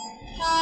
Música